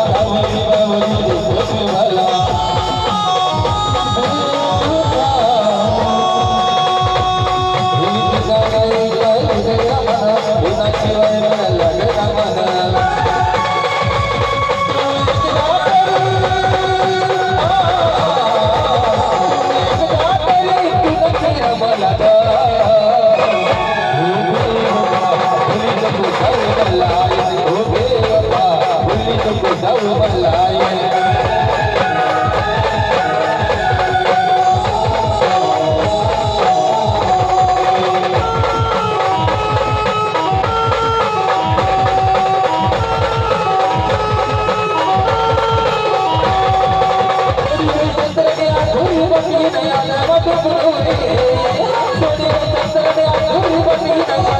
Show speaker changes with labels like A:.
A: O I'm